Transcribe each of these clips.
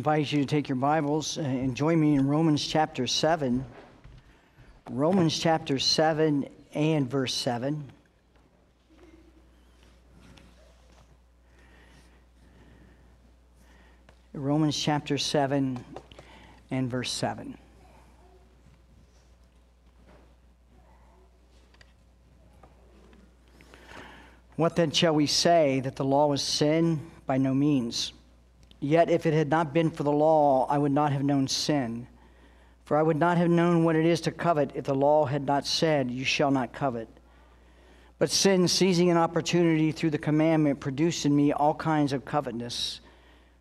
Invite you to take your Bibles uh, and join me in Romans chapter 7. Romans chapter 7 and verse 7. Romans chapter 7 and verse 7. What then shall we say that the law was sin? By no means. Yet if it had not been for the law, I would not have known sin. For I would not have known what it is to covet if the law had not said, You shall not covet. But sin, seizing an opportunity through the commandment, produced in me all kinds of covetousness.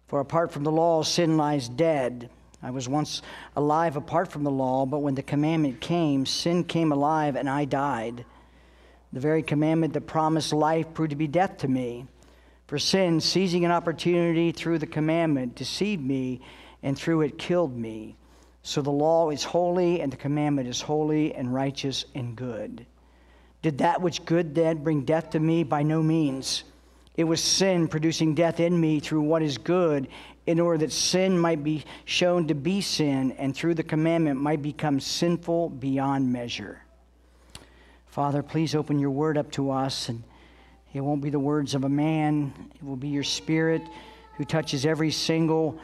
For apart from the law, sin lies dead. I was once alive apart from the law, but when the commandment came, sin came alive and I died. The very commandment that promised life proved to be death to me. For sin, seizing an opportunity through the commandment, deceived me, and through it killed me. So the law is holy, and the commandment is holy, and righteous, and good. Did that which good then bring death to me? By no means. It was sin producing death in me through what is good, in order that sin might be shown to be sin, and through the commandment might become sinful beyond measure. Father, please open your word up to us and it won't be the words of a man, it will be your spirit who touches every single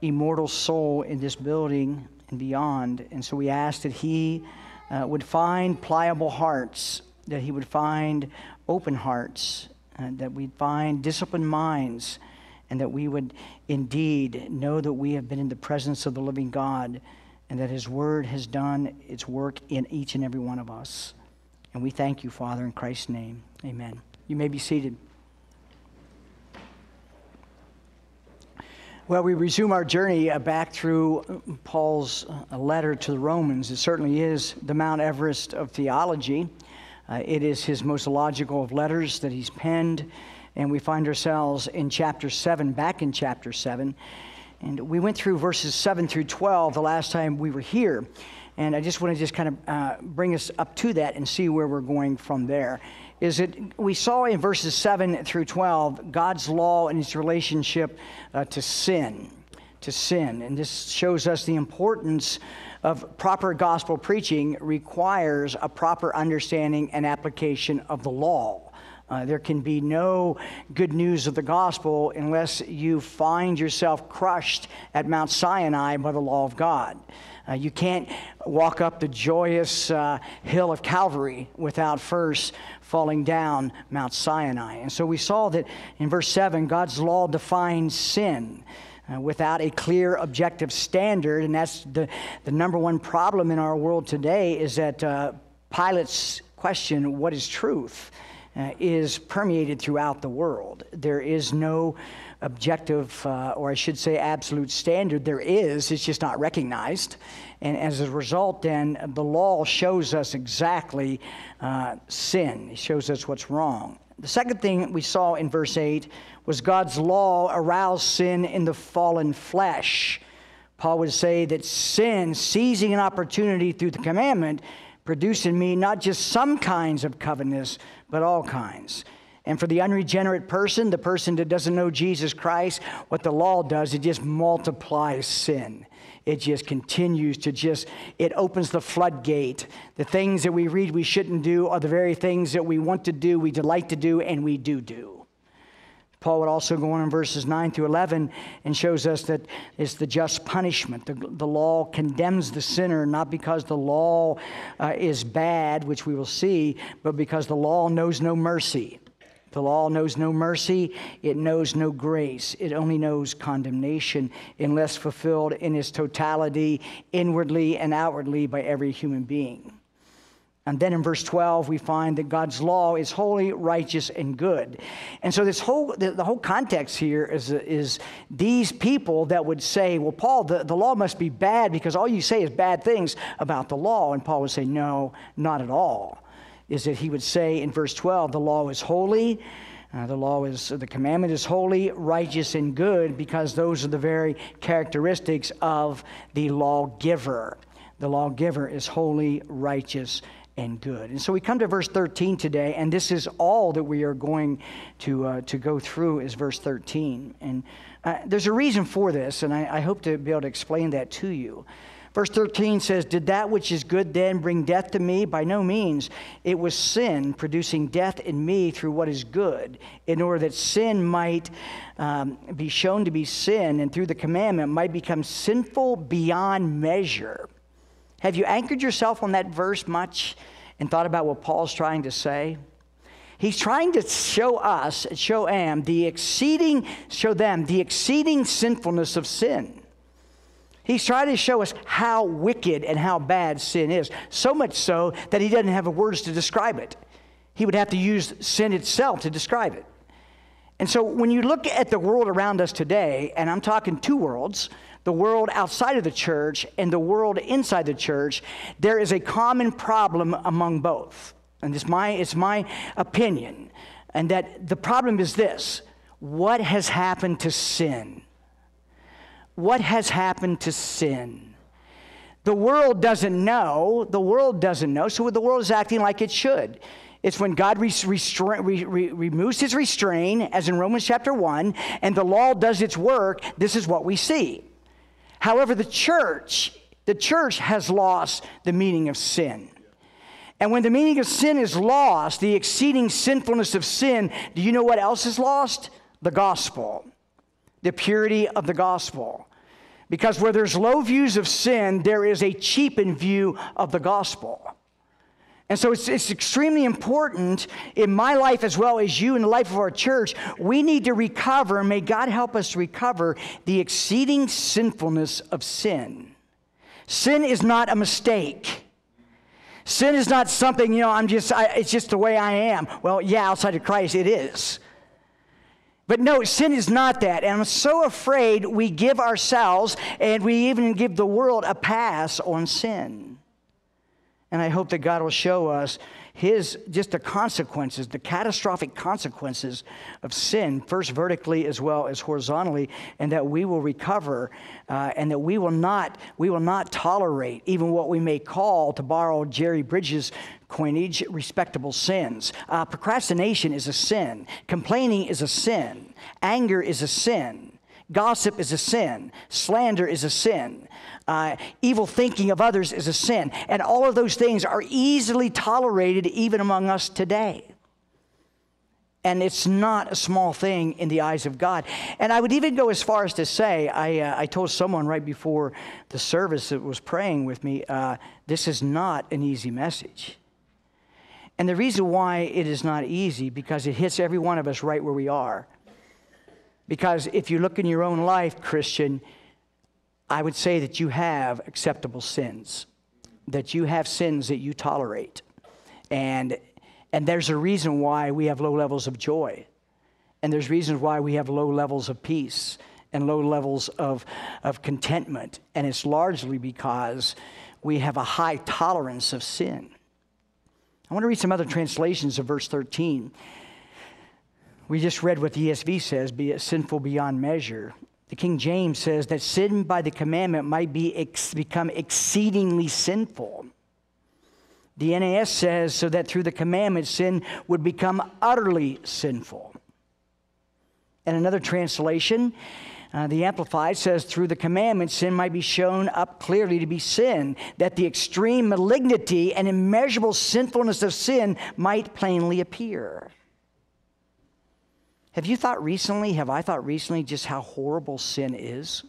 immortal soul in this building and beyond. And so we ask that He uh, would find pliable hearts, that He would find open hearts, uh, that we'd find disciplined minds, and that we would indeed know that we have been in the presence of the living God and that His Word has done its work in each and every one of us. And we thank you, Father, in Christ's name. Amen. You may be seated. Well, we resume our journey uh, back through Paul's uh, letter to the Romans. It certainly is the Mount Everest of theology. Uh, it is his most logical of letters that he's penned, and we find ourselves in chapter 7, back in chapter 7. And we went through verses 7 through 12 the last time we were here. And I just want to just kind of uh, bring us up to that and see where we're going from there is that we saw in verses 7 through 12 God's law and its relationship uh, to sin. To sin. And this shows us the importance of proper gospel preaching requires a proper understanding and application of the law. Uh, there can be no good news of the gospel unless you find yourself crushed at Mount Sinai by the law of God. Uh, you can't walk up the joyous uh, hill of Calvary without first falling down Mount Sinai. And so we saw that in verse 7, God's law defines sin. Uh, without a clear objective standard, and that's the, the number one problem in our world today is that uh, Pilate's question, what is truth, uh, is permeated throughout the world. There is no objective, uh, or I should say, absolute standard. There is, it's just not recognized. And as a result, then, the law shows us exactly uh, sin, it shows us what's wrong. The second thing we saw in verse 8 was God's law aroused sin in the fallen flesh. Paul would say that sin, seizing an opportunity through the commandment, produced in me not just some kinds of covetousness, but all kinds. And for the unregenerate person, the person that doesn't know Jesus Christ, what the law does, it just multiplies sin. It just continues to just, it opens the floodgate. The things that we read we shouldn't do are the very things that we want to do, we delight to do, and we do do. Paul would also go on in verses 9 through 11 and shows us that it's the just punishment. The, the law condemns the sinner not because the law uh, is bad, which we will see, but because the law knows no mercy. The law knows no mercy, it knows no grace. It only knows condemnation unless fulfilled in its totality, inwardly and outwardly, by every human being. And then in verse 12, we find that God's law is holy, righteous, and good. And so this whole, the, the, whole context here is, is these people that would say, well, Paul, the, the law must be bad because all you say is bad things about the law. And Paul would say, no, not at all is that he would say in verse 12, the law is holy. Uh, the law is, the commandment is holy, righteous, and good because those are the very characteristics of the lawgiver. The lawgiver is holy, righteous, and good. And so we come to verse 13 today, and this is all that we are going to, uh, to go through is verse 13. And uh, there's a reason for this, and I, I hope to be able to explain that to you. Verse 13 says, Did that which is good then bring death to me? By no means. It was sin producing death in me through what is good, in order that sin might um, be shown to be sin, and through the commandment might become sinful beyond measure. Have you anchored yourself on that verse much and thought about what Paul's trying to say? He's trying to show us, show Am, the exceeding, show them the exceeding sinfulness of sin. He's trying to show us how wicked and how bad sin is. So much so that he doesn't have words to describe it. He would have to use sin itself to describe it. And so when you look at the world around us today, and I'm talking two worlds, the world outside of the church and the world inside the church, there is a common problem among both. And it's my, it's my opinion. And that the problem is this what has happened to sin? What has happened to sin? The world doesn't know. The world doesn't know. So the world is acting like it should. It's when God restra- re- re- removes his restraint, as in Romans chapter 1, and the law does its work. This is what we see. However, the church, the church has lost the meaning of sin. And when the meaning of sin is lost, the exceeding sinfulness of sin, do you know what else is lost? The gospel, the purity of the gospel. Because where there's low views of sin, there is a cheapened view of the gospel. And so it's, it's extremely important in my life as well as you in the life of our church. We need to recover, may God help us recover the exceeding sinfulness of sin. Sin is not a mistake. Sin is not something, you know, I'm just, I, it's just the way I am. Well, yeah, outside of Christ, it is. But no, sin is not that. And I'm so afraid we give ourselves and we even give the world a pass on sin. And I hope that God will show us his just the consequences, the catastrophic consequences of sin, first vertically as well as horizontally, and that we will recover, uh, and that we will not we will not tolerate even what we may call, to borrow Jerry Bridges' coinage, respectable sins. Uh, procrastination is a sin. Complaining is a sin. Anger is a sin. Gossip is a sin. Slander is a sin. Uh, evil thinking of others is a sin. And all of those things are easily tolerated even among us today. And it's not a small thing in the eyes of God. And I would even go as far as to say, I, uh, I told someone right before the service that was praying with me, uh, this is not an easy message. And the reason why it is not easy, because it hits every one of us right where we are. Because if you look in your own life, Christian, I would say that you have acceptable sins, that you have sins that you tolerate. And, and there's a reason why we have low levels of joy. And there's reasons why we have low levels of peace and low levels of, of contentment. And it's largely because we have a high tolerance of sin. I want to read some other translations of verse 13. We just read what the ESV says be it sinful beyond measure. The King James says that sin by the commandment might be ex- become exceedingly sinful. The NAS says so that through the commandment, sin would become utterly sinful. And another translation, uh, the Amplified says, through the commandment, sin might be shown up clearly to be sin, that the extreme malignity and immeasurable sinfulness of sin might plainly appear. Have you thought recently, have I thought recently, just how horrible sin is?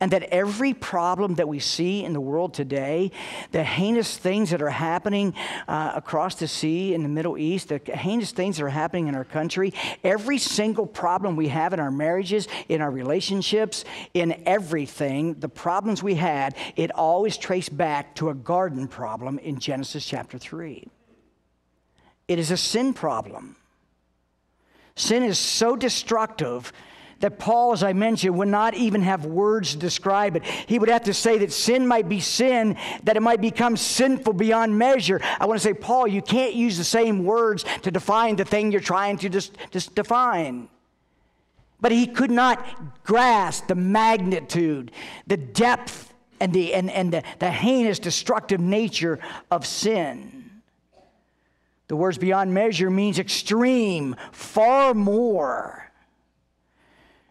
And that every problem that we see in the world today, the heinous things that are happening uh, across the sea in the Middle East, the heinous things that are happening in our country, every single problem we have in our marriages, in our relationships, in everything, the problems we had, it always traced back to a garden problem in Genesis chapter 3. It is a sin problem. Sin is so destructive that Paul, as I mentioned, would not even have words to describe it. He would have to say that sin might be sin, that it might become sinful beyond measure. I want to say, Paul, you can't use the same words to define the thing you're trying to just, define. But he could not grasp the magnitude, the depth, and, the, and, and the, the heinous, destructive nature of sin. The words beyond measure means extreme, far more.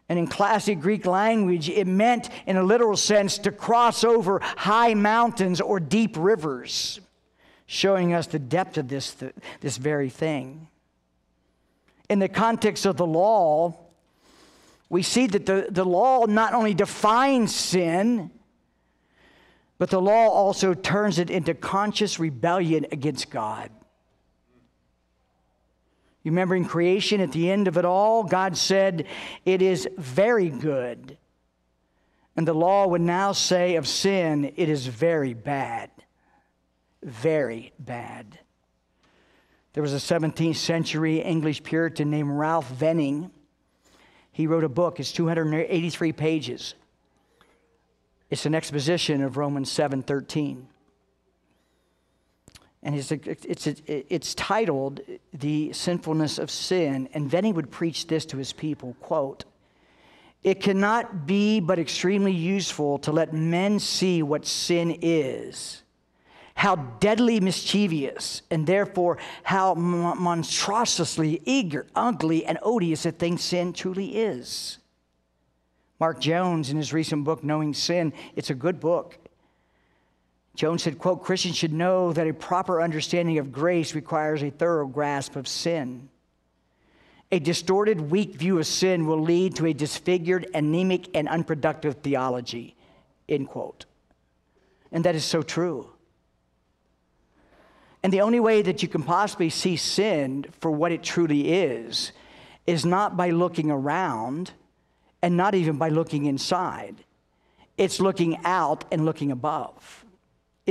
And in classic Greek language, it meant, in a literal sense, to cross over high mountains or deep rivers, showing us the depth of this, this very thing. In the context of the law, we see that the, the law not only defines sin, but the law also turns it into conscious rebellion against God. You remember in creation, at the end of it all, God said, It is very good. And the law would now say of sin, It is very bad. Very bad. There was a 17th century English Puritan named Ralph Venning. He wrote a book, it's 283 pages. It's an exposition of Romans 7:13 and it's, it's, it's titled the sinfulness of sin. And then he would preach this to his people quote it cannot be but extremely useful to let men see what sin is how deadly mischievous and therefore how monstrously eager ugly and odious a thing sin truly is. Mark jones in his recent book knowing sin it's a good book Jones said, quote, Christians should know that a proper understanding of grace requires a thorough grasp of sin. A distorted, weak view of sin will lead to a disfigured, anemic, and unproductive theology, end quote. And that is so true. And the only way that you can possibly see sin for what it truly is is not by looking around and not even by looking inside. It's looking out and looking above.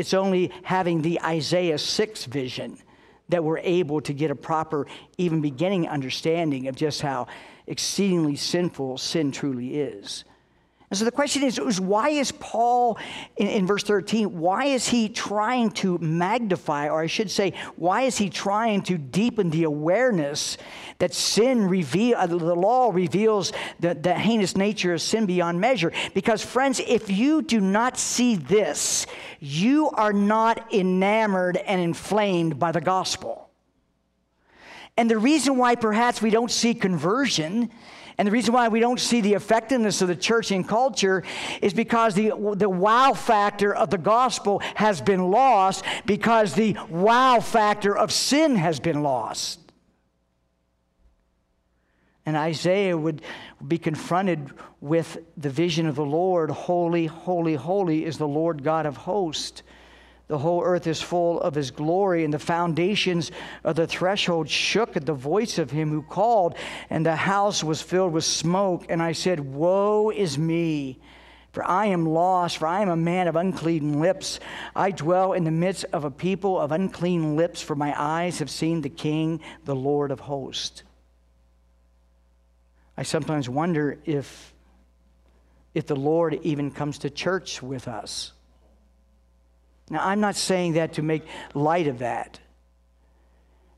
It's only having the Isaiah 6 vision that we're able to get a proper, even beginning understanding of just how exceedingly sinful sin truly is. And so the question is, is why is Paul in, in, verse 13, why is he trying to magnify, or I should say, why is he trying to deepen the awareness that sin reveal, uh, the law reveals the, the heinous nature of sin beyond measure? Because friends, if you do not see this, you are not enamored and inflamed by the gospel. And the reason why perhaps we don't see conversion and the reason why we don't see the effectiveness of the church in culture is because the, the wow factor of the gospel has been lost because the wow factor of sin has been lost. And Isaiah would be confronted with the vision of the Lord Holy, holy, holy is the Lord God of hosts. The whole earth is full of his glory, and the foundations of the threshold shook at the voice of him who called, and the house was filled with smoke. And I said, Woe is me! For I am lost, for I am a man of unclean lips. I dwell in the midst of a people of unclean lips, for my eyes have seen the King, the Lord of hosts. I sometimes wonder if, if the Lord even comes to church with us. Now, I'm not saying that to make light of that.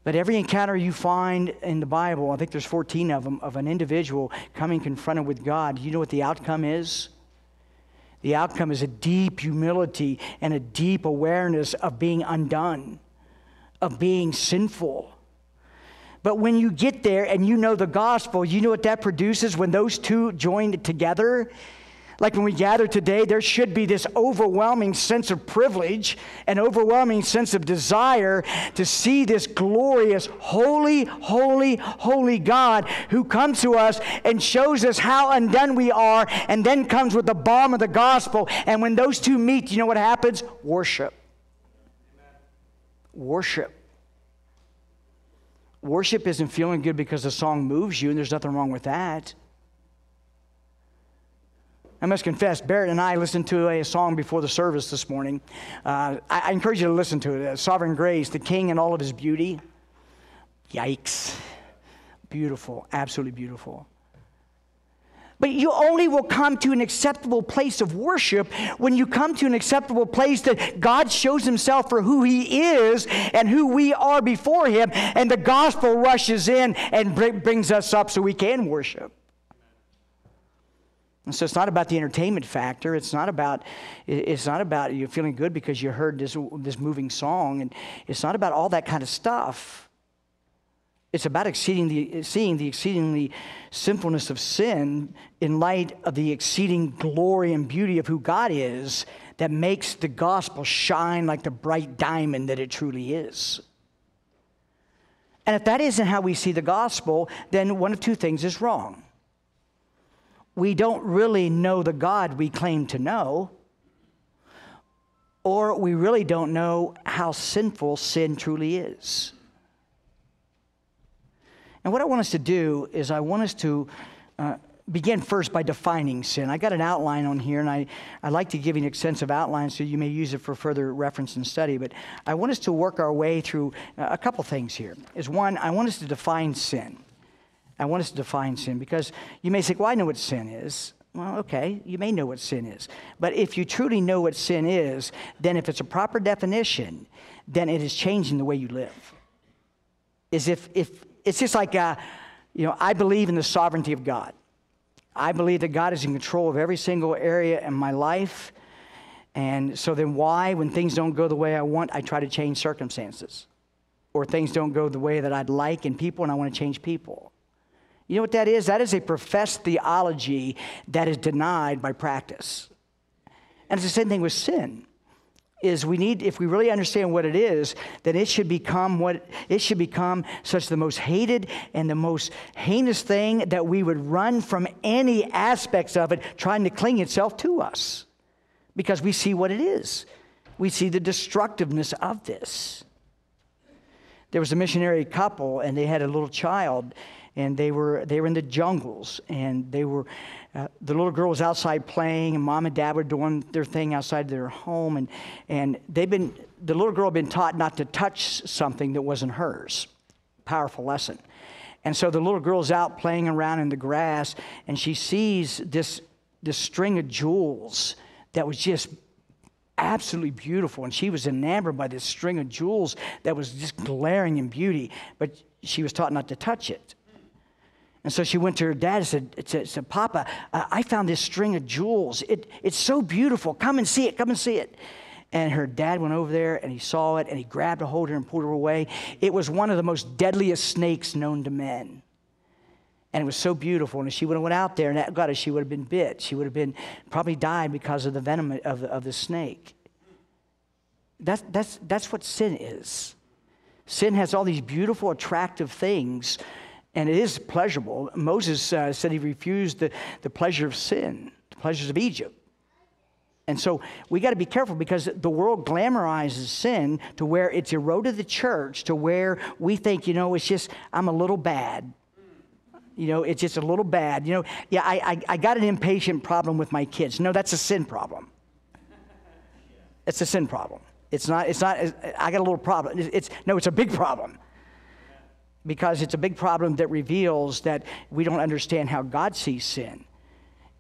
But every encounter you find in the Bible, I think there's 14 of them, of an individual coming confronted with God, you know what the outcome is? The outcome is a deep humility and a deep awareness of being undone, of being sinful. But when you get there and you know the gospel, you know what that produces when those two join together? Like when we gather today, there should be this overwhelming sense of privilege, an overwhelming sense of desire to see this glorious, holy, holy, holy God who comes to us and shows us how undone we are, and then comes with the balm of the gospel. And when those two meet, you know what happens? Worship. Worship. Worship isn't feeling good because the song moves you, and there's nothing wrong with that. I must confess, Barrett and I listened to a song before the service this morning. Uh, I, I, encourage you to listen to it. Uh, Sovereign Grace, the King and all of his beauty. Yikes. Beautiful, absolutely beautiful. But you only will come to an acceptable place of worship when you come to an acceptable place that God shows himself for who he is and who we are before him, and the gospel rushes in and brings us up so we can worship. And so it's not about the entertainment factor. It's not about it's not about you feeling good because you heard this this moving song, and it's not about all that kind of stuff. It's about exceeding the, seeing the exceedingly sinfulness of sin in light of the exceeding glory and beauty of who God is that makes the gospel shine like the bright diamond that it truly is. And if that isn't how we see the gospel, then one of two things is wrong. We don't really know the God we claim to know, or we really don't know how sinful sin truly is. And what I want us to do is, I want us to uh, begin first by defining sin. I got an outline on here, and I, I like to give you an extensive outline so you may use it for further reference and study. But I want us to work our way through a couple things here. Is one, I want us to define sin. I want us to define sin because you may say, well, I know what sin is. Well, okay, you may know what sin is. But if you truly know what sin is, then if it's a proper definition, then it is changing the way you live. Is if, if it's just like, uh, you know, I believe in the sovereignty of God. I believe that God is in control of every single area in my life. And so then, why, when things don't go the way I want, I try to change circumstances? Or things don't go the way that I'd like in people and I want to change people? You know what that is? That is a professed theology that is denied by practice. And it's the same thing with sin is we need if we really understand what it is then it should become what it should become such the most hated and the most heinous thing that we would run from any aspects of it trying to cling itself to us because we see what it is we see the destructiveness of this there was a missionary couple and they had a little child and they were they were in the jungles and they were uh, the little girl was outside playing, and mom and dad were doing their thing outside their home, and, and they've been, the little girl had been taught not to touch something that wasn't hers. Powerful lesson. And so the little girl's out playing around in the grass, and she sees this, this string of jewels that was just absolutely beautiful. And she was enamored by this string of jewels that was just glaring in beauty, but she was taught not to touch it. And so she went to her dad and said, said, said Papa, I found this string of jewels. It, it's so beautiful. Come and see it. Come and see it. And her dad went over there and he saw it and he grabbed a hold of her and pulled her away. It was one of the most deadliest snakes known to men. And it was so beautiful. And if she would have went out there and that got her, she would have been bit. She would have been probably died because of the venom of the, of the snake. That's, that's, that's what sin is. Sin has all these beautiful, attractive things and it is pleasurable. Moses uh, said he refused the, the pleasure of sin, the pleasures of Egypt. And so we got to be careful because the world glamorizes sin to where it's eroded the church to where we think, you know, it's just, I'm a little bad. You know, it's just a little bad. You know, yeah, I, I, I got an impatient problem with my kids. No, that's a sin problem. It's a sin problem. It's not, it's not, I got a little problem. It's, no, it's a big problem because it's a big problem that reveals that we don't understand how God sees sin.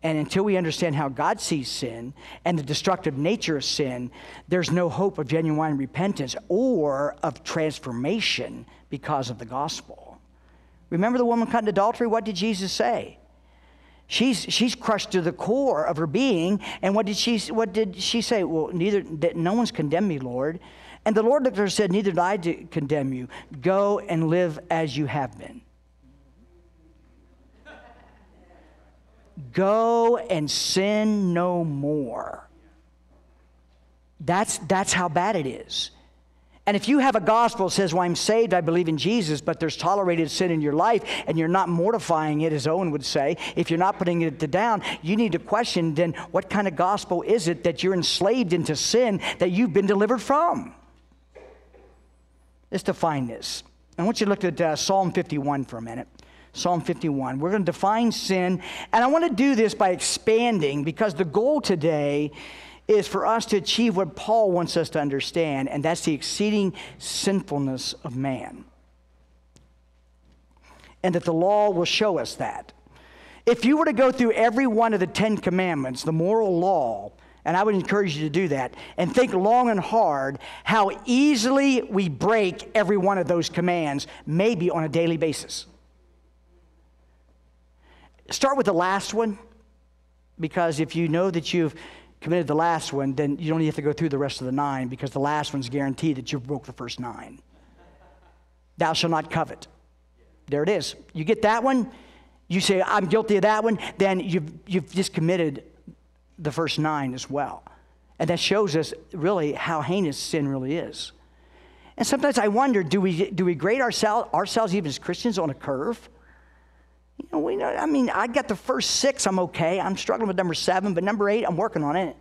And until we understand how God sees sin and the destructive nature of sin, there's no hope of genuine repentance or of transformation because of the gospel. Remember the woman caught in adultery? What did Jesus say? She's, she's crushed to the core of her being. And what did she, what did she say? Well, neither, that no one's condemned me, Lord. And the Lord looked at her and said, Neither did I condemn you. Go and live as you have been. Go and sin no more. That's, that's how bad it is. And if you have a gospel that says, Well, I'm saved, I believe in Jesus, but there's tolerated sin in your life, and you're not mortifying it, as Owen would say, if you're not putting it to down, you need to question then what kind of gospel is it that you're enslaved into sin that you've been delivered from? Let's define this. I want you to look at uh, Psalm 51 for a minute. Psalm 51. We're going to define sin, and I want to do this by expanding because the goal today is for us to achieve what Paul wants us to understand, and that's the exceeding sinfulness of man. And that the law will show us that. If you were to go through every one of the Ten Commandments, the moral law, and I would encourage you to do that and think long and hard how easily we break every one of those commands, maybe on a daily basis. Start with the last one Because if you know that you've committed the last one, then you don't have to go through the rest of the nine because the last one's guaranteed that you broke the first nine. Thou shalt not covet. There it is. You get that one, you say, I'm guilty of that one, then you've, you've just committed the first nine as well. And that shows us really how heinous sin really is. And sometimes I wonder do we, do we grade ourselves, ourselves even as Christians on a curve? You know, we know, I mean, I got the first six, I'm okay. I'm struggling with number seven, but number eight, I'm working on it.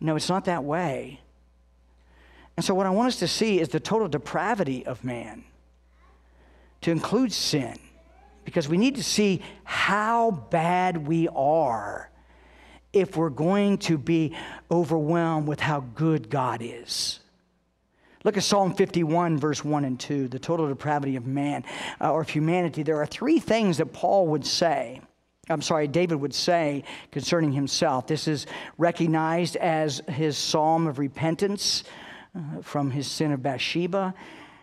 No, it's not that way. And so, what I want us to see is the total depravity of man to include sin, because we need to see how bad we are if we're going to be overwhelmed with how good God is. Look at Psalm 51, verse 1 and 2, the total depravity of man uh, or of humanity. There are three things that Paul would say. I'm sorry, David would say concerning himself. This is recognized as his psalm of repentance uh, from his sin of Bathsheba.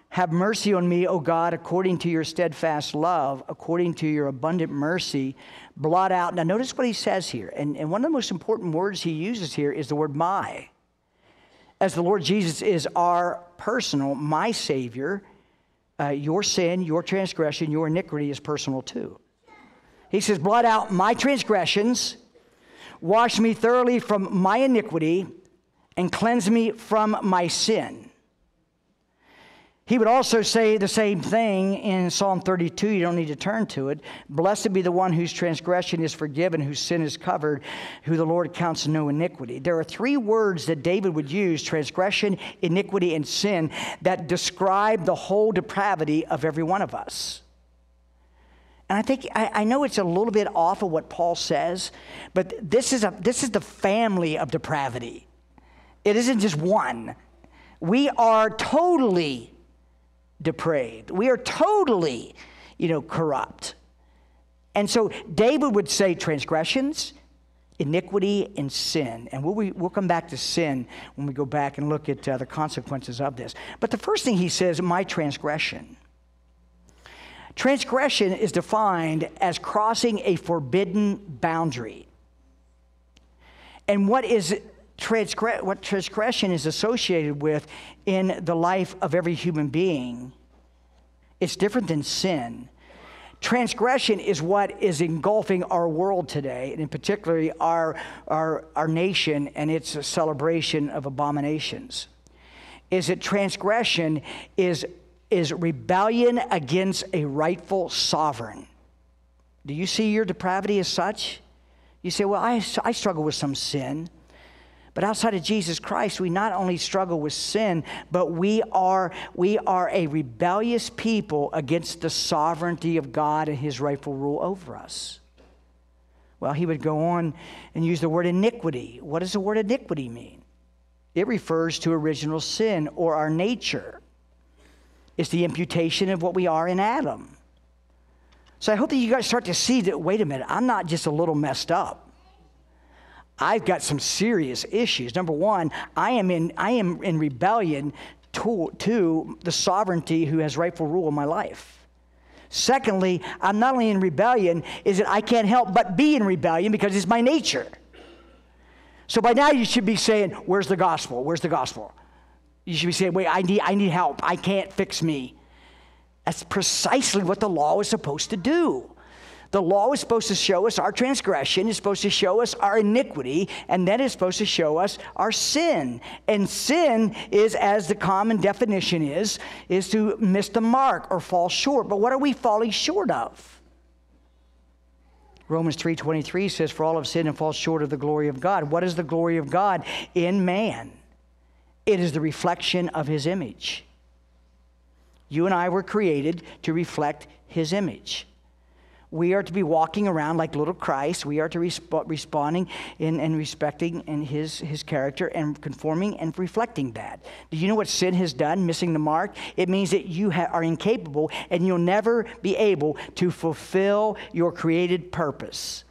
Have mercy on me, O God, according to your steadfast love, according to your abundant mercy. Blot out. Now, notice what he says here. And, and one of the most important words he uses here is the word my as the Lord Jesus is our personal, my Savior, uh, your sin, your transgression, your iniquity is personal too. He says, Blot out my transgressions, wash me thoroughly from my iniquity, and cleanse me from my sin. He would also say the same thing in Psalm 32. You don't need to turn to it. Blessed be the one whose transgression is forgiven, whose sin is covered, who the Lord counts no iniquity. There are three words that David would use transgression, iniquity, and sin that describe the whole depravity of every one of us. And I think I, I, know it's a little bit off of what Paul says, but this is a this is the family of depravity. It isn't just one. We are totally depraved. We are totally, you know, corrupt. And so David would say transgressions, iniquity, and sin. And we'll, we'll come back to sin when we go back and look at uh, the consequences of this. But the first thing he says, my transgression. Transgression is defined as crossing a forbidden boundary. And what is what transgression is associated with in the life of every human being. It's different than sin. Transgression is what is engulfing our world today, and in particularly our, our, our nation and its celebration of abominations. Is that transgression is, is rebellion against a rightful sovereign. Do you see your depravity as such? You say, Well, I, I struggle with some sin. But outside of Jesus Christ, we not only struggle with sin, but we are, we are a rebellious people against the sovereignty of God and his rightful rule over us. Well, he would go on and use the word iniquity. What does the word iniquity mean? It refers to original sin or our nature. It's the imputation of what we are in Adam. So I hope that you guys start to see that, wait a minute, I'm not just a little messed up. I've got some serious issues. Number one, I am in, I am in rebellion to, to the sovereignty who has rightful rule in my life. Secondly, I'm not only in rebellion, is that I can't help but be in rebellion because it's my nature. So by now you should be saying, Where's the gospel? Where's the gospel? You should be saying, Wait, I need, I need help. I can't fix me. That's precisely what the law is supposed to do. The law is supposed to show us our transgression, is supposed to show us our iniquity, and then it's supposed to show us our sin. And sin is, as the common definition is, is to miss the mark or fall short. But what are we falling short of? Romans 3:23 says for all have sinned and fall short of the glory of God. What is the glory of God in man? It is the reflection of his image. You and I were created to reflect his image. We are to be walking around like little Christ. We are to resp- responding in, and respecting in his, his character and conforming and reflecting that. Do you know what sin has done, missing the mark? It means that you ha- are incapable and you'll never be able to fulfill your created purpose.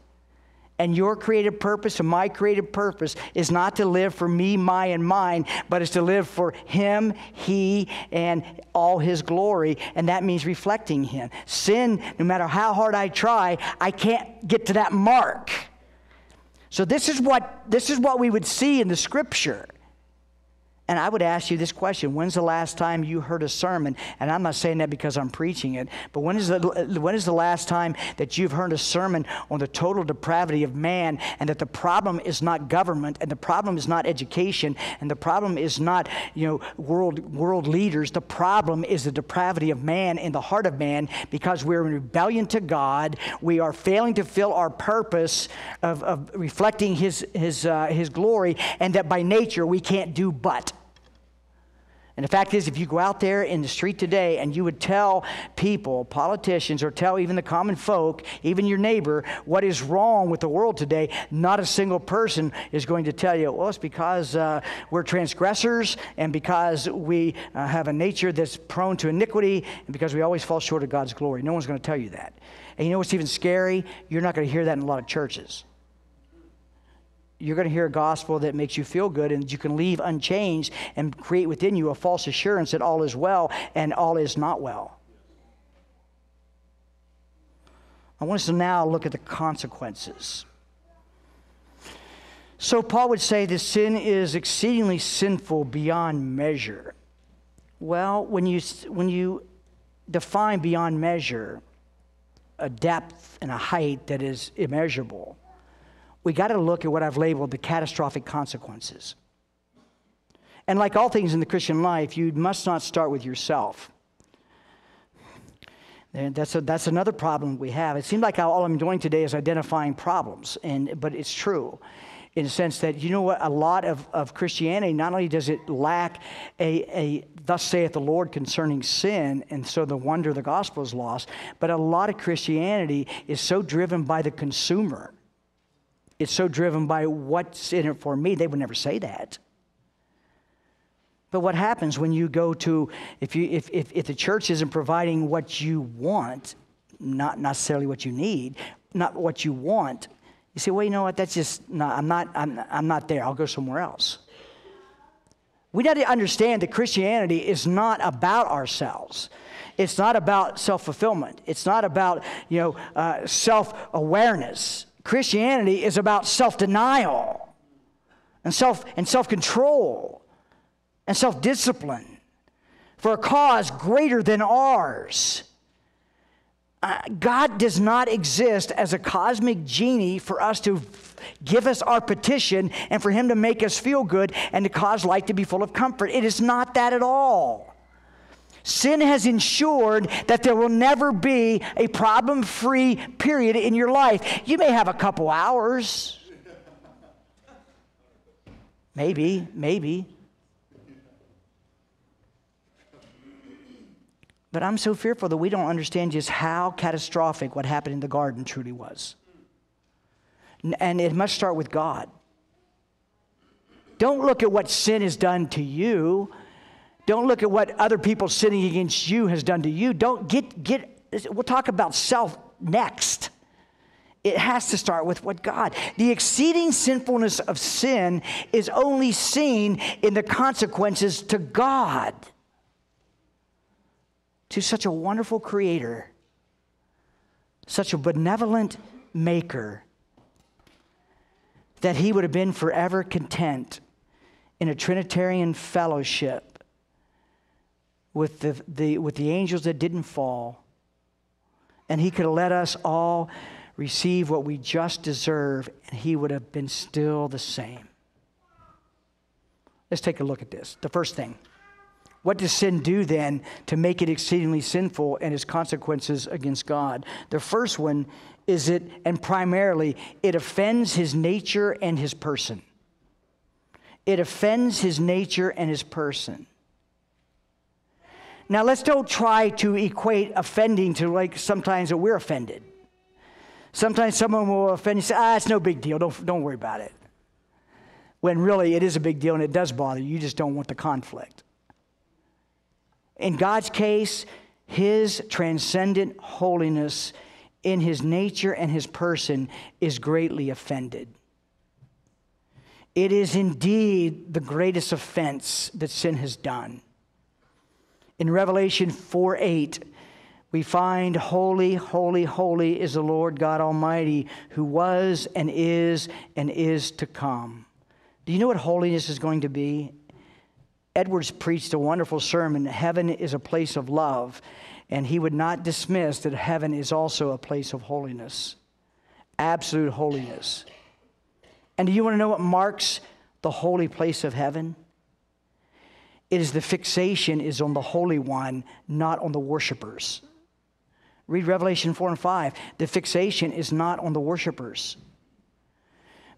And your creative purpose and my creative purpose is not to live for me, my, and mine, but is to live for Him, He, and all His glory. And that means reflecting Him. Sin, no matter how hard I try, I can't get to that mark. So this is what this is what we would see in the scripture. And I would ask you this question When's the last time you heard a sermon? And I'm not saying that because I'm preaching it, but when is, the, when is the last time that you've heard a sermon on the total depravity of man and that the problem is not government and the problem is not education and the problem is not you know, world, world leaders? The problem is the depravity of man in the heart of man because we're in rebellion to God. We are failing to fill our purpose of, of reflecting his, his, uh, his glory, and that by nature we can't do but. And the fact is, if you go out there in the street today and you would tell people, politicians, or tell even the common folk, even your neighbor, what is wrong with the world today, not a single person is going to tell you, well, it's because uh, we're transgressors and because we uh, have a nature that's prone to iniquity and because we always fall short of God's glory. No one's going to tell you that. And you know what's even scary? You're not going to hear that in a lot of churches you're going to hear a gospel that makes you feel good and you can leave unchanged and create within you a false assurance that all is well and all is not well. I want us to now look at the consequences. So, Paul would say that sin is exceedingly sinful beyond measure. Well, when you, when you define beyond measure a depth and a height that is immeasurable, we got to look at what I've labeled the catastrophic consequences. And like all things in the Christian life, you must not start with yourself. And that's, a, that's another problem we have. It seems like all I'm doing today is identifying problems, and, but it's true in the sense that, you know what, a lot of, of Christianity, not only does it lack a, a thus saith the Lord concerning sin, and so the wonder of the gospel is lost, but a lot of Christianity is so driven by the consumer it's so driven by what's in it for me. They would never say that. But what happens when you go to, if, you, if, if, if the church isn't providing what you want, not necessarily what you need, not what you want, you say, well, you know what, that's just, not, I'm, not, I'm, I'm not there. I'll go somewhere else. We need to understand that Christianity is not about ourselves. It's not about self fulfillment. It's not about you know uh, self awareness. Christianity is about self denial and self and self control and self discipline for a cause greater than ours. Uh, God does not exist as a cosmic genie for us to give us our petition and for Him to make us feel good and to cause life to be full of comfort. It is not that at all. Sin has ensured that there will never be a problem free period in your life. You may have a couple hours. Maybe, maybe. But I'm so fearful that we don't understand just how catastrophic what happened in the garden truly was. And it must start with God. Don't look at what sin has done to you. Don't look at what other people sinning against you has done to you. Don't get, get, we'll talk about self next. It has to start with what God. The exceeding sinfulness of sin is only seen in the consequences to God, to such a wonderful creator, such a benevolent maker, that he would have been forever content in a Trinitarian fellowship with the, the, with the angels that didn't fall. And he could have let us all receive what we just deserve, and he would have been still the same. Let's take a look at this. The first thing what does sin do then to make it exceedingly sinful and its consequences against God? The first one is it, and primarily, it offends his nature and his person. It offends his nature and his person. Now, let's don't try to equate offending to like sometimes that we're offended. Sometimes someone will offend you say, ah, it's no big deal. Don't, don't worry about it. When really it is a big deal and it does bother you. You just don't want the conflict. In God's case, His transcendent holiness in His nature and His person is greatly offended. It is indeed the greatest offense that sin has done in Revelation 4 8, we find holy, holy, holy is the Lord God Almighty, who was and is and is to come. Do you know what holiness is going to be? Edwards preached a wonderful sermon Heaven is a place of love, and he would not dismiss that heaven is also a place of holiness, absolute holiness. And do you want to know what marks the holy place of heaven? It is the fixation is on the Holy One, not on the worshipers. Read Revelation 4 and 5. The fixation is not on the worshipers.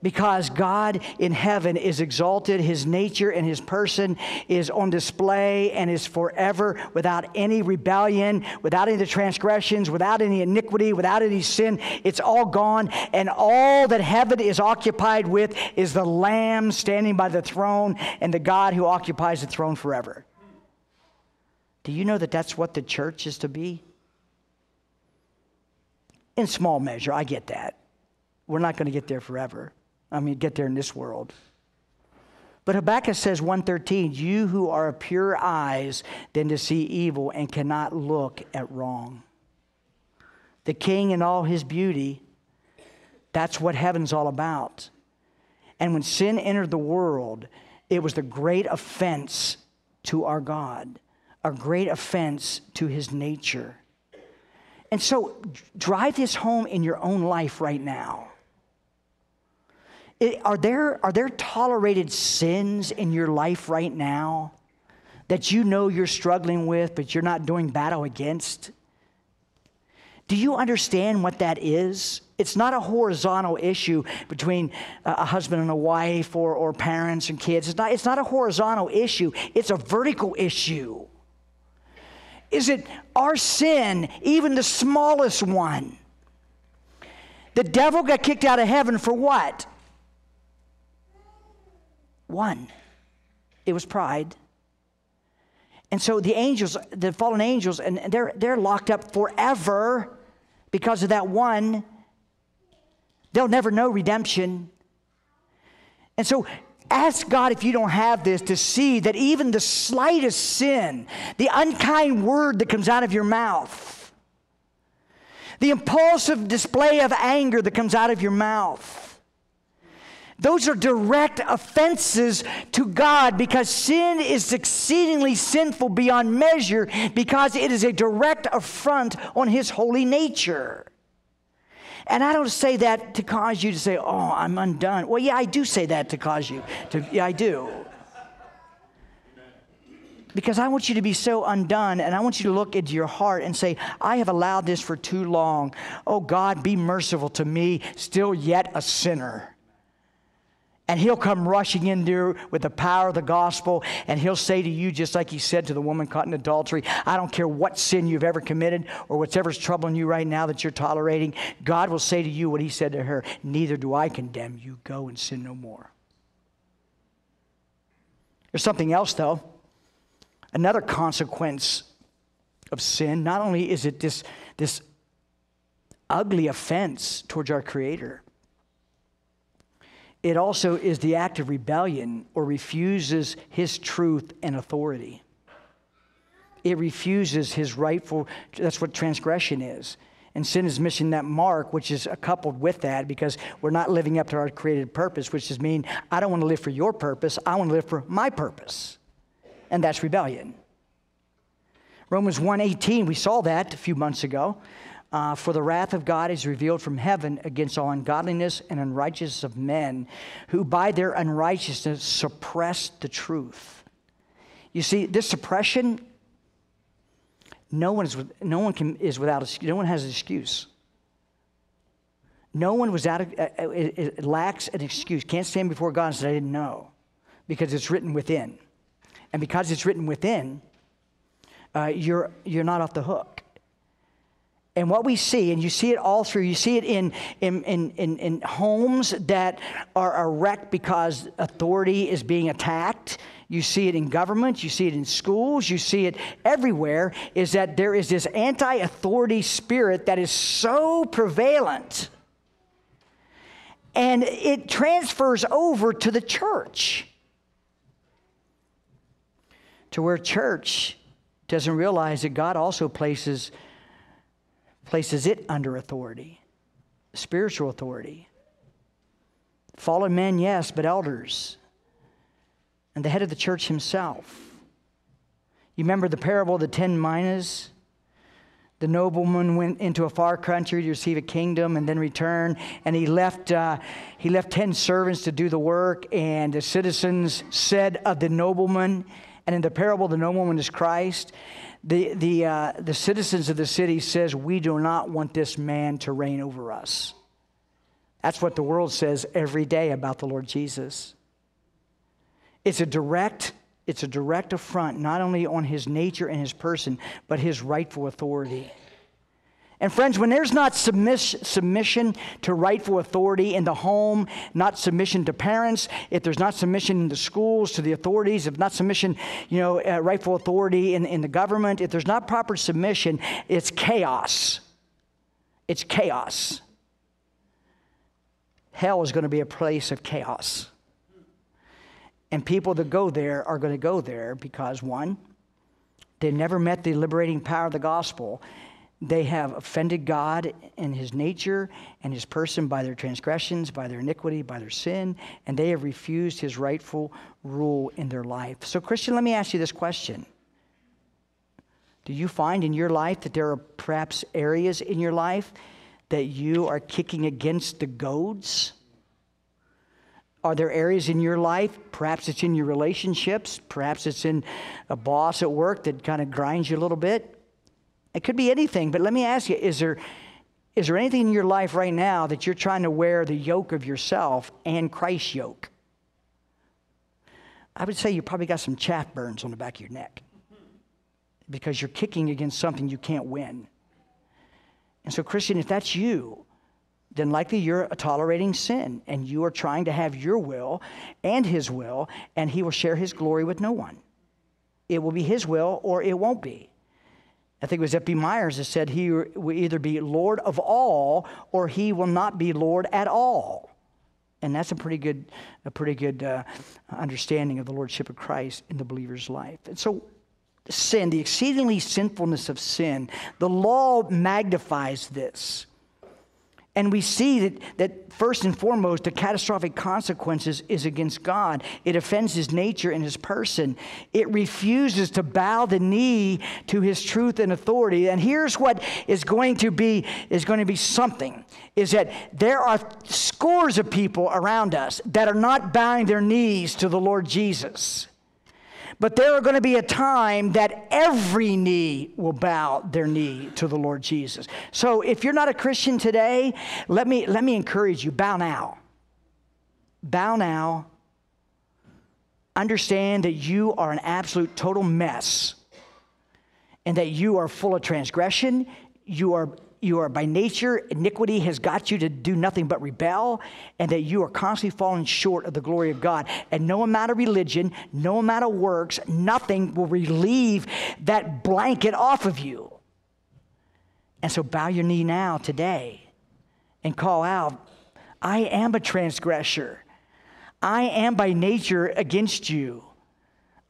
Because God in heaven is exalted, his nature and his person is on display and is forever without any rebellion, without any transgressions, without any iniquity, without any sin. It's all gone, and all that heaven is occupied with is the Lamb standing by the throne and the God who occupies the throne forever. Do you know that that's what the church is to be? in small measure, I get that. We're not going to get there forever. I mean, get there in this world. But Habakkuk says 113, you who are of pure eyes than to see evil and cannot look at wrong. The king in all his beauty, that's what heaven's all about. And when sin entered the world, it was the great offense to our God, a great offense to his nature. And so, drive this home in your own life right now. It, are, there, are there tolerated sins in your life right now that you know you're struggling with, but you're not doing battle against? Do you understand what that is? It's not a horizontal issue between a husband and a wife or, or parents and kids. It's not, it's not a horizontal issue, it's a vertical issue. Is it our sin, even the smallest one? The devil got kicked out of heaven for what? One. It was pride. And so the angels, the fallen angels, and they're, they're locked up forever because of that one. They'll never know redemption. And so Ask God if you don't have this to see that even the slightest sin, the unkind word that comes out of your mouth, the impulsive display of anger that comes out of your mouth, those are direct offenses to God because sin is exceedingly sinful beyond measure because it is a direct affront on His holy nature. And I don't say that to cause you to say, oh, I'm undone. Well, yeah, I do say that to cause you to, yeah, I do. Because I want you to be so undone, and I want you to look into your heart and say, I have allowed this for too long. Oh God, be merciful to me, still yet a sinner. And he'll come rushing in there with the power of the gospel, and he'll say to you, just like he said to the woman caught in adultery, I don't care what sin you've ever committed or whatever's troubling you right now that you're tolerating. God will say to you what he said to her Neither do I condemn you. Go and sin no more. There's something else, though. Another consequence of sin. Not only is it this, this ugly offense towards our Creator, it also is the act of rebellion or refuses his truth and authority. It refuses his rightful, that's what transgression is. And sin is missing that mark, which is coupled with that because we're not living up to our created purpose, which is mean, I don't want to live for your purpose, I want to live for my purpose. And that's rebellion. Romans 1:18, we saw that a few months ago. Uh, for the wrath of God is revealed from heaven against all ungodliness and unrighteousness of men who by their unrighteousness suppress the truth. You see, this suppression, no one is, no one can, is without, no one has an excuse. No one was out of, uh, uh, it, it lacks an excuse. Can't stand before God and say, I didn't know. Because it's written within. And because it's written within, uh, you're, you're not off the hook. And what we see, and you see it all through, you see it in, in, in, in, in homes that are, are wrecked because authority is being attacked. You see it in government, you see it in schools, you see it everywhere, is that there is this anti authority spirit that is so prevalent. And it transfers over to the church. To where church doesn't realize that God also places places it under authority, spiritual authority. Fallen men, yes, but elders. And the head of the church himself. You remember the parable of the ten minas? The nobleman went into a far country to receive a kingdom and then return, and he left, uh, he left ten servants to do the work. And the citizens said of the nobleman, and in the parable, the nobleman is Christ. The, the, uh, the citizens of the city says, We do not want this man to reign over us. That's what the world says every day about the Lord Jesus. It's a direct it's a direct affront not only on his nature and his person, but his rightful authority. And friends, when there's not submiss- submission to rightful authority in the home, not submission to parents, if there's not submission in the schools to the authorities, if not submission, you know, uh, rightful authority in, in the government, if there's not proper submission, it's chaos. It's chaos. Hell is going to be a place of chaos. And people that go there are going to go there because, one, they've never met the liberating power of the gospel. They have offended God in his nature and his person by their transgressions, by their iniquity, by their sin, and they have refused his rightful rule in their life. So, Christian, let me ask you this question Do you find in your life that there are perhaps areas in your life that you are kicking against the goads? Are there areas in your life, perhaps it's in your relationships, perhaps it's in a boss at work that kind of grinds you a little bit? It could be anything, but let me ask you is there, is there anything in your life right now that you're trying to wear the yoke of yourself and Christ's yoke? I would say you probably got some chaff burns on the back of your neck because you're kicking against something you can't win. And so, Christian, if that's you, then likely you're tolerating sin and you are trying to have your will and his will, and he will share his glory with no one. It will be his will or it won't be. I think it was F.B. Myers that said he will either be Lord of all or he will not be Lord at all. And that's a pretty good, a pretty good uh, understanding of the Lordship of Christ in the believer's life. And so, sin, the exceedingly sinfulness of sin, the law magnifies this. And we see that, that first and foremost, the catastrophic consequences is against God. It offends his nature and his person. It refuses to bow the knee to his truth and authority. And here's what is going to be is going to be something is that there are scores of people around us that are not bowing their knees to the Lord Jesus. But there are going to be a time that every knee will bow their knee to the Lord Jesus. So if you're not a Christian today, let me, let me encourage you bow now. Bow now. Understand that you are an absolute total mess and that you are full of transgression. You are you are by nature, iniquity has got you to do nothing but rebel, and that you are constantly falling short of the glory of God. And no amount of religion, no amount of works, nothing will relieve that blanket off of you. And so bow your knee now, today, and call out, I am a transgressor. I am by nature against you.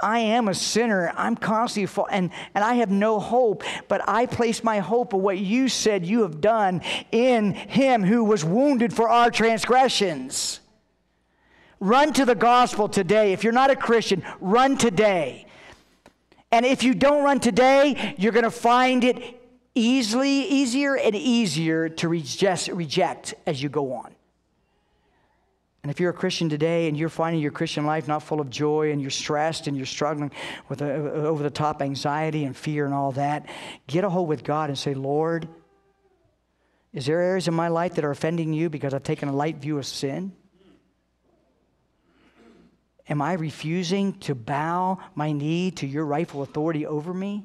I am a sinner. I'm constantly fall, and, and I have no hope, but I place my hope of what you said you have done in him who was wounded for our transgressions. Run to the gospel today. If you're not a Christian, run today. And if you don't run today, you're going to find it easily easier and easier to reject, reject as you go on. And if you're a Christian today and you're finding your Christian life not full of joy and you're stressed and you're struggling with over the top anxiety and fear and all that, get a hold with God and say, Lord, is there areas in my life that are offending you because I've taken a light view of sin? Am I refusing to bow my knee to your rightful authority over me?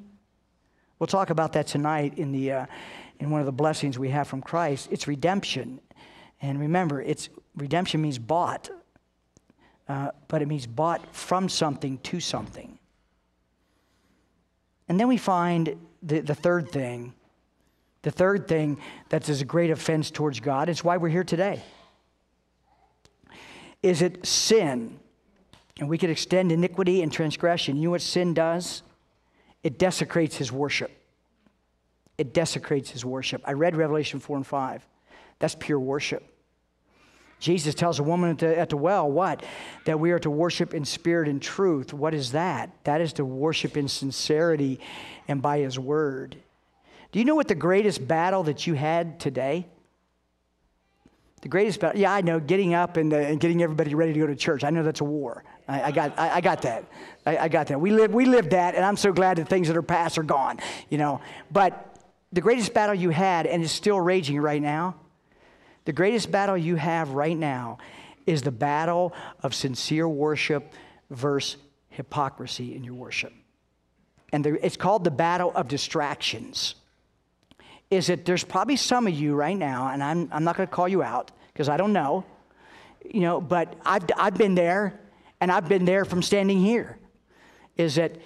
We'll talk about that tonight in, the, uh, in one of the blessings we have from Christ. It's redemption. And remember, it's redemption means bought, uh, but it means bought from something to something. And then we find the, the third thing. The third thing that is as a great offense towards God it's why we're here today. Is it sin? And we could extend iniquity and transgression. You know what sin does? It desecrates his worship. it desecrates his worship. I read Revelation 4 and 5. That's pure worship. Jesus tells a woman at the, at the, well, what? That we are to worship in spirit and truth. What is that? That is to worship in sincerity and by his word. Do you know what the greatest battle that you had today? The greatest battle, yeah, I know, getting up and, uh, and getting everybody ready to go to church. I know that's a war. I, I got, I, I, got that. I, I got that. We live, we lived that, and I'm so glad that things that are past are gone, you know. But the greatest battle you had, and is still raging right now, the greatest battle you have right now is the battle of sincere worship versus hypocrisy in your worship. And it's called the battle of distractions. Is that there's probably some of you right now, and I'm, I'm not going to call you out because I don't know, you know, but I've, I've been there and I've been there from standing here. Is that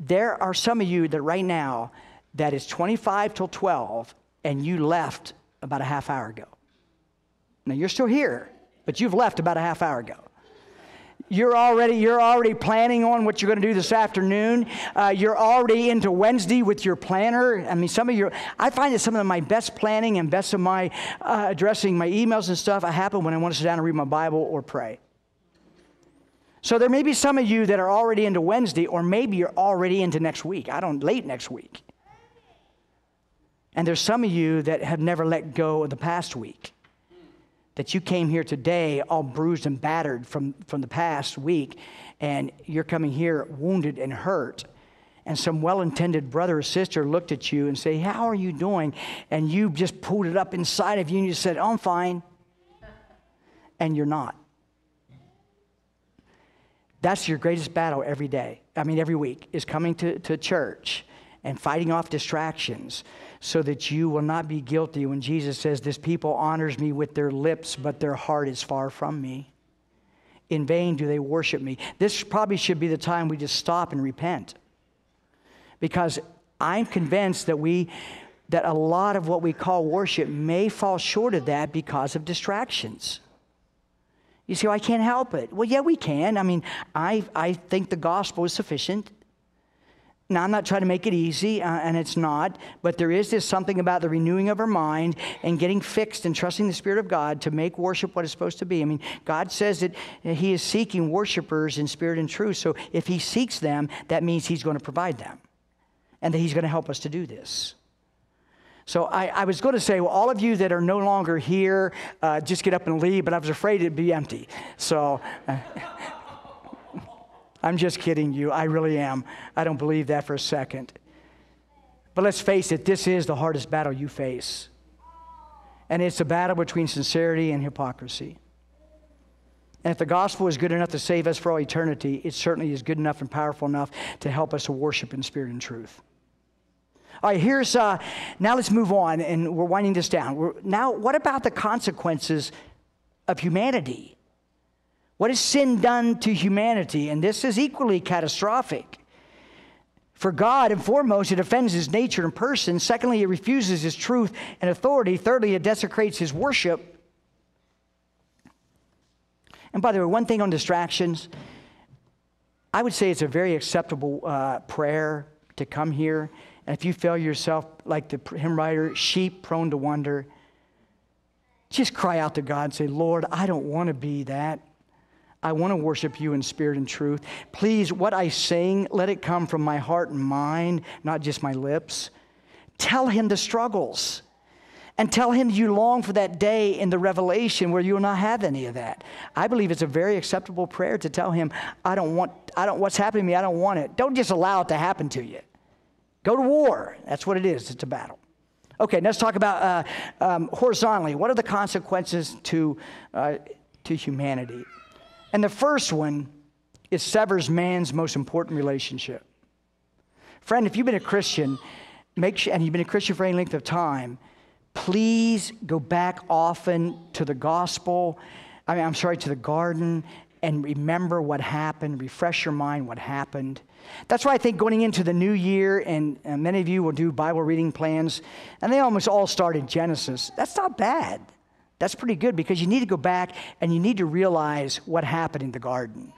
there are some of you that right now that is 25 till 12 and you left about a half hour ago. Now you're still here, but you've left about a half hour ago. You're already, you're already planning on what you're going to do this afternoon. Uh, you're already into Wednesday with your planner. I mean, some of your, I find that some of my best planning and best of my uh, addressing my emails and stuff I happen when I want to sit down and read my Bible or pray. So there may be some of you that are already into Wednesday, or maybe you're already into next week. I don't, late next week. And there's some of you that have never let go of the past week that you came here today all bruised and battered from, from the past week, and you're coming here wounded and hurt. And some well intended brother or sister looked at you and say, How are you doing? And you just pulled it up inside of you and you said, oh, I'm fine. And you're not. That's your greatest battle every day. I mean, every week is coming to, to church and fighting off distractions so that you will not be guilty when Jesus says, This people honors me with their lips, but their heart is far from me. In vain do they worship me. This probably should be the time we just stop and repent. Because I'm convinced that we that a lot of what we call worship may fall short of that because of distractions. You say, well, oh, I can't help it. Well, yeah, we can. I mean, I, I think the gospel is sufficient. Now, I'm not trying to make it easy, uh, and it's not, but there is this something about the renewing of our mind and getting fixed and trusting the Spirit of God to make worship what it's supposed to be. I mean, God says that He is seeking worshipers in spirit and truth. So if He seeks them, that means He's going to provide them and that He's going to help us to do this. So I, I, was going to say, well, all of you that are no longer here, uh, just get up and leave, but I was afraid it'd be empty. So. Uh, I'm just kidding you. I really am. I don't believe that for a second. But let's face it, this is the hardest battle you face. And it's a battle between sincerity and hypocrisy. And if the gospel is good enough to save us for all eternity, it certainly is good enough and powerful enough to help us to worship in spirit and truth. All right, here's, uh, now let's move on, and we're winding this down. We're, now, what about the consequences of humanity? What has sin done to humanity? And this is equally catastrophic. For God, and foremost, it offends his nature and person. Secondly, it refuses his truth and authority. Thirdly, it desecrates his worship. And by the way, one thing on distractions, I would say it's a very acceptable uh, prayer to come here. And if you feel yourself like the hymn writer, sheep prone to wander, just cry out to God and say, Lord, I don't want to be that. I want to worship you in spirit and truth. Please, what I sing, let it come from my heart and mind, not just my lips. Tell him the struggles. And tell him you long for that day in the revelation where you will not have any of that. I believe it's a very acceptable prayer to tell him, I don't want, I don't, what's happening to me, I don't want it. Don't just allow it to happen to you. Go to war. That's what it is, it's a battle. Okay, let's talk about uh, um, horizontally. What are the consequences to, uh, to humanity? And the first one is severs man's most important relationship. Friend, if you've been a Christian, make sure, and you've been a Christian for any length of time, please go back often to the gospel. I mean, I'm sorry, to the garden and remember what happened, refresh your mind what happened. That's why I think going into the new year, and, and many of you will do Bible reading plans, and they almost all start in Genesis. That's not bad. That's pretty good because you need to go back and you need to realize what happened in the garden.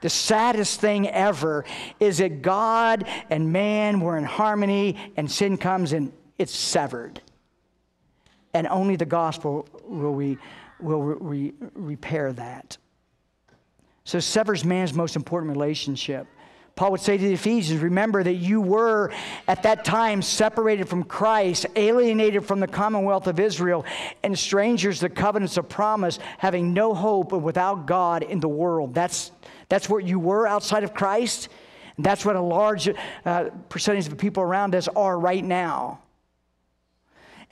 The saddest thing ever is that God and man were in harmony and sin comes and it's severed. And only the gospel will, we, will re- repair that. So, severs man's most important relationship. Paul would say to the Ephesians, Remember that you were at that time separated from Christ, alienated from the commonwealth of Israel, and strangers to the covenants of promise, having no hope and without God in the world. That's, that's where you were outside of Christ. That's what a large uh, percentage of the people around us are right now.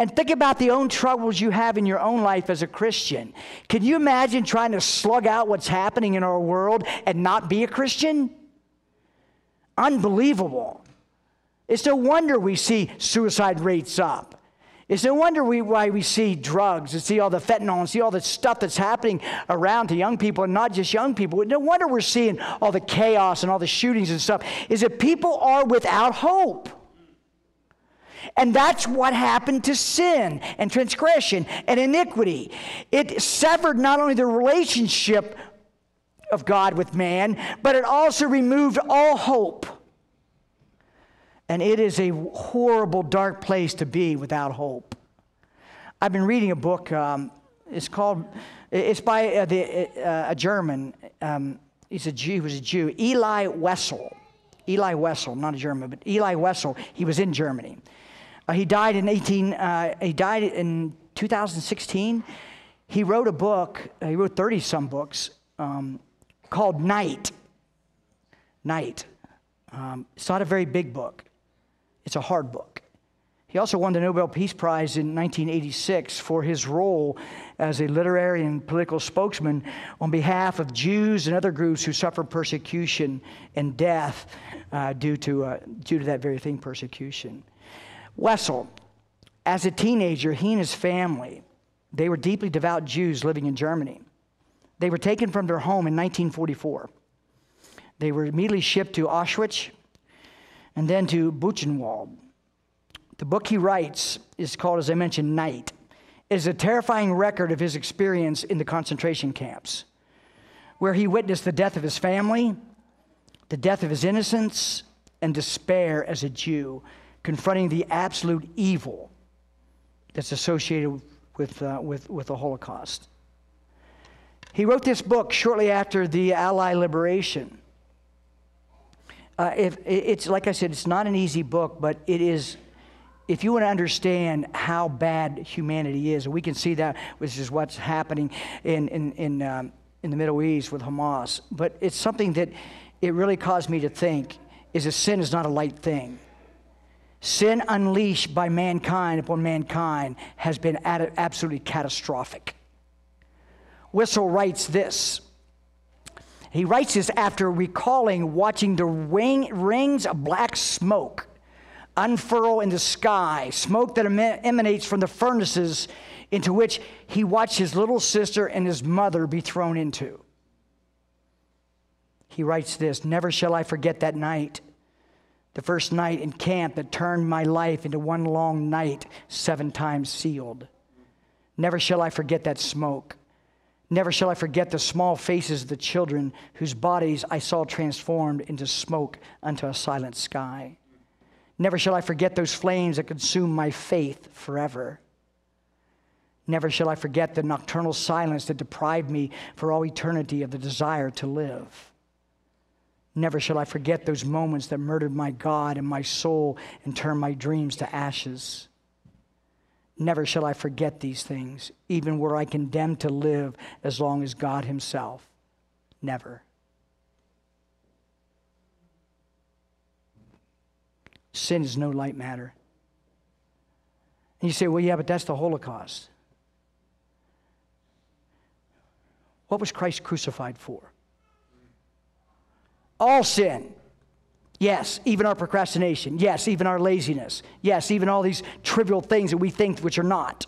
And think about the own troubles you have in your own life as a Christian. Can you imagine trying to slug out what's happening in our world and not be a Christian? Unbelievable. It's no wonder we see suicide rates up. It's no wonder we, why we see drugs and see all the fentanyl and see all the stuff that's happening around to young people and not just young people. No wonder we're seeing all the chaos and all the shootings and stuff. Is that people are without hope. And that's what happened to sin and transgression and iniquity. It severed not only the relationship of God with man, but it also removed all hope. And it is a horrible, dark place to be without hope. I've been reading a book. Um, it's called, it's by uh, the, uh, a German. Um, he's a Jew, he was a Jew, Elie Wiesel. Elie Wiesel, not a German, but Elie Wiesel. He was in Germany. Uh, he died in 18, uh, he died in 2016. He wrote a book, he wrote 30 some books um, called Night. Night. Um, it's not a very big book, it's a hard book. He also won the Nobel Peace Prize in 1986 for his role as a literary and political spokesman on behalf of Jews and other groups who suffered persecution and death uh, due, to, uh, due to that very thing, persecution. Wiesel, as a teenager, he and his family, they were deeply devout Jews living in Germany. They were taken from their home in 1944. They were immediately shipped to Auschwitz and then to Buchenwald. The book he writes is called, as I mentioned, Night. It is a terrifying record of his experience in the concentration camps, where he witnessed the death of his family, the death of his innocence, and despair as a Jew confronting the absolute evil that's associated with, uh, with, with the Holocaust. He wrote this book shortly after the Allied liberation. Uh, if, it's like I said, it's not an easy book, but it is. If you want to understand how bad humanity is, we can see that, which is what's happening in in in, um, in the Middle East with Hamas. But it's something that it really caused me to think: is that sin is not a light thing. Sin unleashed by mankind upon mankind has been absolutely catastrophic. Wiesel writes this. He writes this after recalling watching the ring, rings of black smoke unfurl in the sky, smoke that emanates from the furnaces into which he watched his little sister and his mother be thrown into. He writes this Never shall I forget that night the first night in camp that turned my life into one long night, seven times sealed. Never shall I forget that smoke. Never shall I forget the small faces of the children whose bodies I saw transformed into smoke unto a silent sky. Never shall I forget those flames that consumed my faith forever. Never shall I forget the nocturnal silence that deprived me for all eternity of the desire to live. Never shall I forget those moments that murdered my God and my soul and turned my dreams to ashes. Never shall I forget these things, even were I condemned to live as long as God Himself. Never. Sin is no light matter. And you say, well, yeah, but that's the Holocaust. What was Christ crucified for? All sin. Yes, even our procrastination. Yes, even our laziness. Yes, even all these trivial things that we think which are not.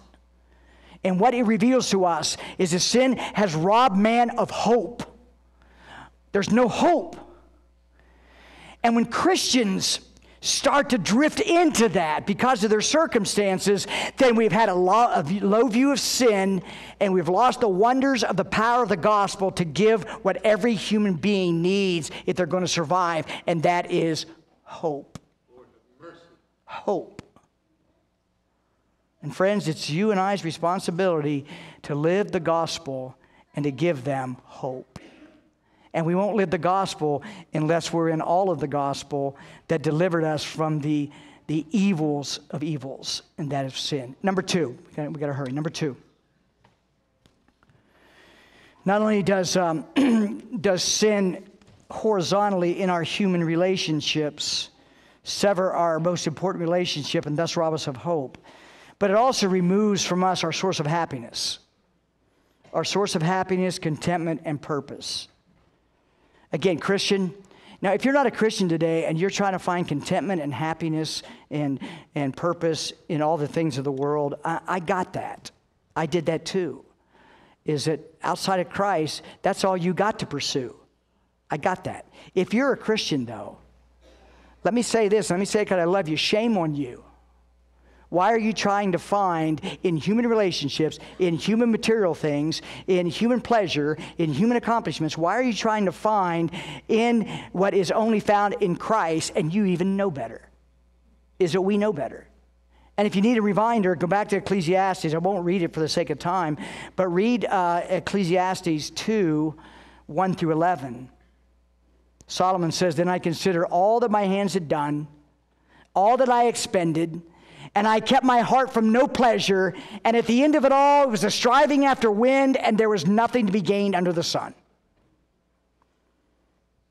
And what it reveals to us is that sin has robbed man of hope. There's no hope. And when Christians start to drift into that because of their circumstances, then we've had a low view of sin and we've lost the wonders of the power of the gospel to give what every human being needs if they're going to survive, and that is hope. Hope. And friends, it's you and I's responsibility to live the gospel and to give them hope. And we won't live the gospel unless we're in all of the gospel that delivered us from the, the evils of evils, and that is sin. Number two, we got, we got to hurry. Number two. Not only does, um, does sin horizontally in our human relationships sever our most important relationship and thus rob us of hope, but it also removes from us our source of happiness, our source of happiness, contentment, and purpose. Again, Christian, now if you're not a Christian today and you're trying to find contentment and happiness and, and purpose in all the things of the world, I, I got that. I did that too is that outside of Christ, that's all you got to pursue. I got that. If you're a Christian, though, let me say this, let me say it because I love you. Shame on you. Why are you trying to find in human relationships, in human material things, in human pleasure, in human accomplishments, why are you trying to find in what is only found in Christ and you even know better? Is that we know better? And if you need a reminder, go back to Ecclesiastes. I won't read it for the sake of time, but read uh, Ecclesiastes 2 1 through 11. Solomon says, Then I consider all that my hands had done, all that I expended, and I kept my heart from no pleasure. And at the end of it all, it was a striving after wind, and there was nothing to be gained under the sun.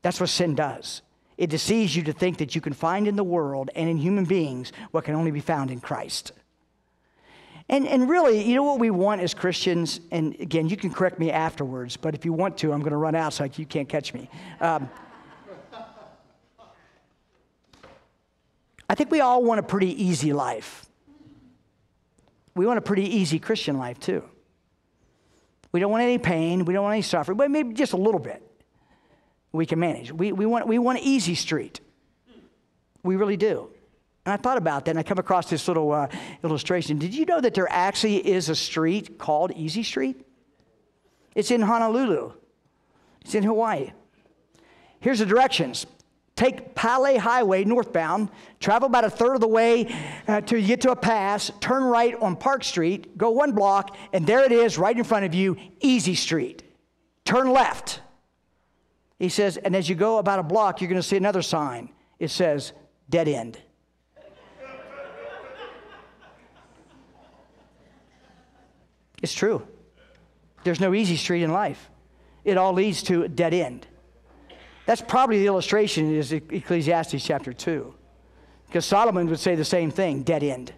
That's what sin does. It deceives you to think that you can find in the world and in human beings what can only be found in Christ. And, and really, you know what we want as Christians? And again, you can correct me afterwards, but if you want to, I'm going to run out so you can't catch me. Um, I think we all want a pretty easy life. We want a pretty easy Christian life, too. We don't want any pain, we don't want any suffering, but maybe just a little bit we can manage. We, we, want, we want easy street. We really do. And I thought about that and I come across this little uh, illustration. Did you know that there actually is a street called Easy Street? It's in Honolulu, it's in Hawaii. Here's the directions take Pali Highway northbound, travel about a third of the way uh, to get to a pass, turn right on Park Street, go one block, and there it is right in front of you, Easy Street. Turn left. He says, and as you go about a block, you're going to see another sign. It says, dead end. It's true. There's no easy street in life. It all leads to a dead end. That's probably the illustration is Ecclesiastes chapter 2. Because Solomon would say the same thing, dead end.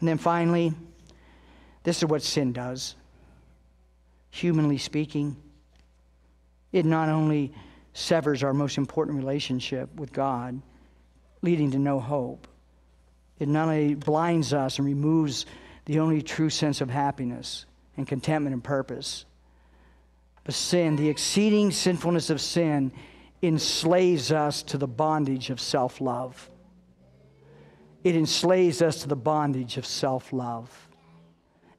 And then finally, this is what sin does. Humanly speaking, it not only severs our most important relationship with God, leading to no hope, it not only blinds us and removes the only true sense of happiness and contentment and purpose, but sin, the exceeding sinfulness of sin, enslaves us to the bondage of self love. It enslaves us to the bondage of self love.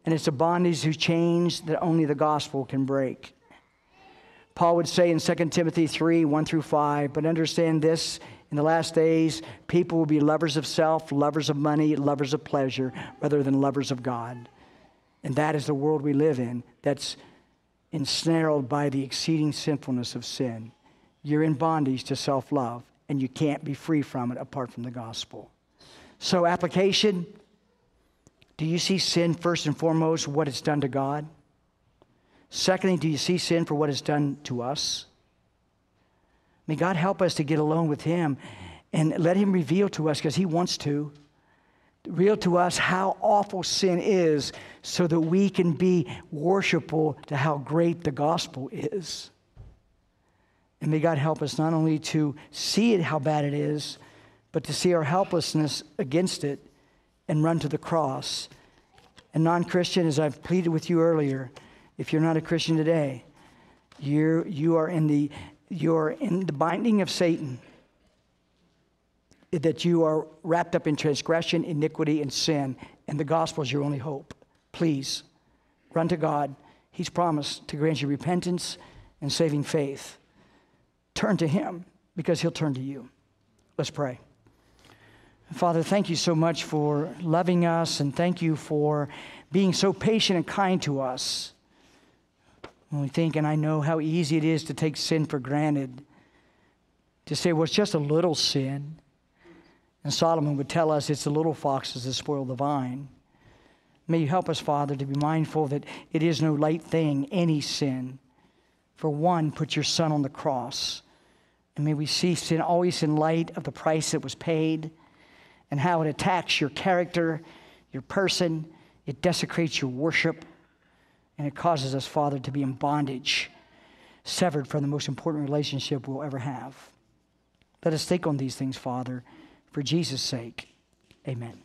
And it's a bondage who change that only the gospel can break. Paul would say in 2 Timothy 3 1 through 5, but understand this in the last days, people will be lovers of self, lovers of money, lovers of pleasure, rather than lovers of God. And that is the world we live in that's ensnared by the exceeding sinfulness of sin. You're in bondage to self love, and you can't be free from it apart from the gospel. So, application do you see sin first and foremost, what it's done to God? Secondly, do you see sin for what it's done to us? May God help us to get alone with Him and let Him reveal to us, because He wants to, reveal to us how awful sin is so that we can be worshipful to how great the gospel is. And may God help us not only to see it, how bad it is, but to see our helplessness against it and run to the cross. And non Christian, as I've pleaded with you earlier, if you're not a Christian today, you're, you are in the, you're in the binding of Satan, that you are wrapped up in transgression, iniquity, and sin, and the gospel is your only hope. Please run to God. He's promised to grant you repentance and saving faith. Turn to Him because He'll turn to you. Let's pray. Father, thank you so much for loving us and thank you for being so patient and kind to us. When we think, and I know how easy it is to take sin for granted, to say, well, it's just a little sin. And Solomon would tell us it's the little foxes that spoil the vine. May you help us, Father, to be mindful that it is no light thing, any sin. For one, put your Son on the cross. And may we see sin always in light of the price that was paid and how it attacks your character, your person. It desecrates your worship, and it causes us, Father, to be in bondage, severed from the most important relationship we'll ever have. Let us think on these things, Father, for Jesus' sake. Amen.